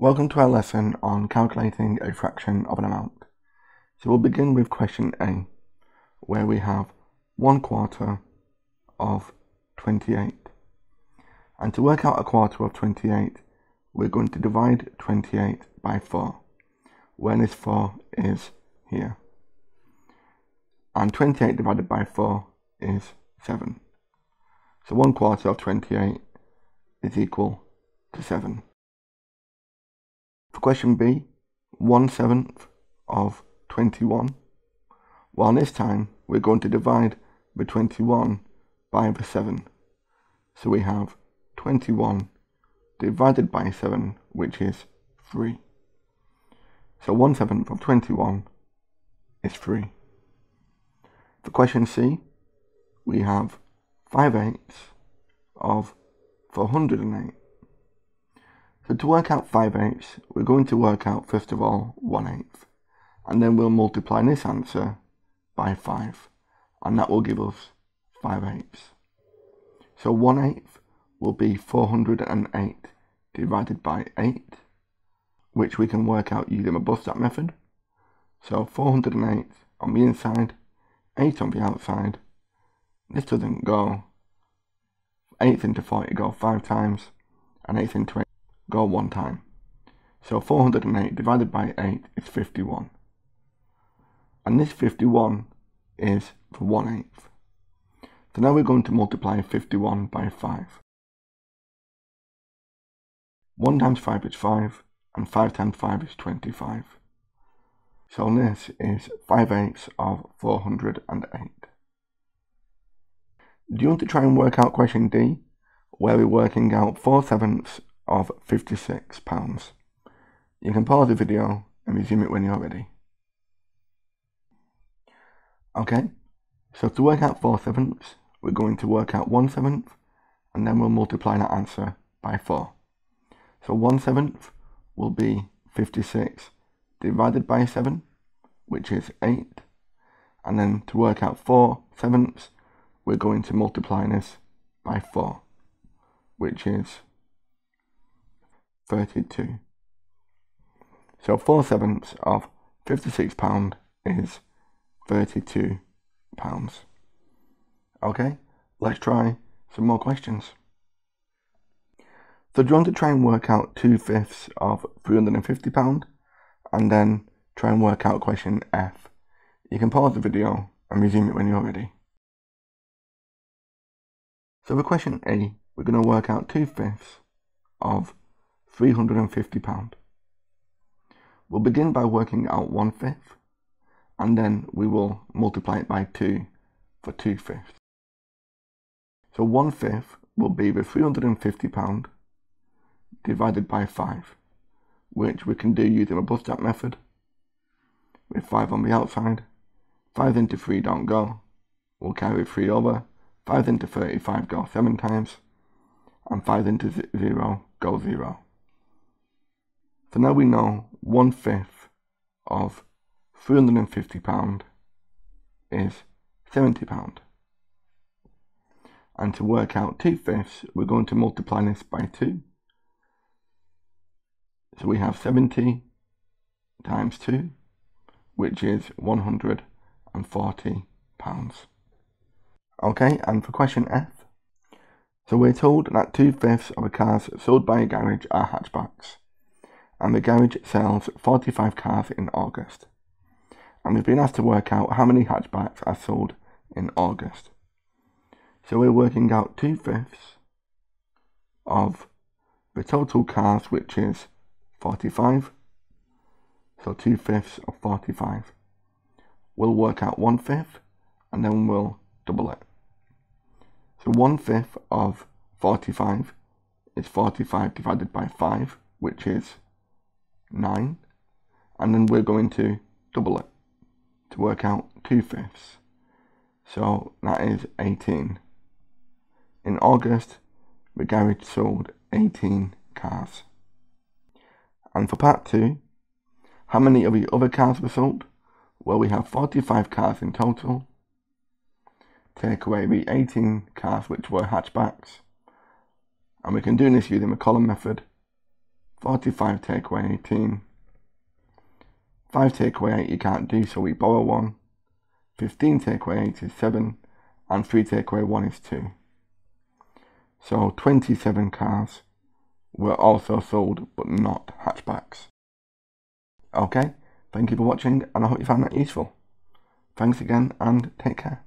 Welcome to our lesson on calculating a fraction of an amount. So we'll begin with question A, where we have 1 quarter of 28. And to work out a quarter of 28, we're going to divide 28 by 4, where this 4 is here. And 28 divided by 4 is 7. So 1 quarter of 28 is equal to 7. For question B, 1 seventh of 21. Well, this time we're going to divide the 21 by the 7. So we have 21 divided by 7, which is 3. So 1 seventh of 21 is 3. For question C, we have 5 eighths of 408. So to work out 5 eighths, we're going to work out first of all 1 eighth. And then we'll multiply this answer by 5. And that will give us 5 eighths. So 1 eighth will be 408 divided by 8, which we can work out using a bus stop method. So 408 on the inside, 8 on the outside. This doesn't go 8 into 40 go 5 times, and 8 into 8 go one time. So 408 divided by 8 is 51. And this 51 is for 1 eighth. So now we're going to multiply 51 by 5. 1 times 5 is 5, and 5 times 5 is 25. So this is 5 eighths of 408. Do you want to try and work out question D, where we're working out 4 sevenths of £56. You can pause the video and resume it when you're ready. Okay, so to work out 4 sevenths, we're going to work out 1 seventh, and then we'll multiply that answer by 4. So 1 seventh will be 56 divided by 7, which is 8. And then to work out 4 sevenths, we're going to multiply this by 4, which is 32. So 4 sevenths of £56 is £32. Okay, let's try some more questions. So do you want to try and work out 2 fifths of £350 and then try and work out question F? You can pause the video and resume it when you're ready. So for question A, we're going to work out 2 fifths of £350. We'll begin by working out one fifth and then we will multiply it by 2 for 2 fifths. So 1 fifth will be the £350 divided by 5, which we can do using a bus stop method with 5 on the outside. 5 into 3 don't go, we'll carry 3 over. 5 into 35 go 7 times, and 5 into 0 go 0. So now we know one fifth of £350 is £70. And to work out two fifths, we're going to multiply this by 2. So we have 70 times 2, which is 140 pounds. Okay, and for question F, so we're told that two fifths of the cars sold by a garage are hatchbacks and the garage sells 45 cars in August. And we've been asked to work out how many hatchbacks are sold in August. So we're working out two fifths of the total cars, which is 45. So two fifths of 45. We'll work out one fifth and then we'll double it. So one fifth of 45 is 45 divided by 5, which is 9 and then we're going to double it to work out 2 fifths. So that is 18 in August the garage sold 18 cars. And for part 2 how many of the other cars were sold? Well we have 45 cars in total. Take away the 18 cars which were hatchbacks. And we can do this using the column method 45 take away 18. 5 take away 8 you can't do, so we borrow 1. 15 take away 8 is 7. And 3 take away 1 is 2. So 27 cars were also sold, but not hatchbacks. Okay, thank you for watching, and I hope you found that useful. Thanks again, and take care.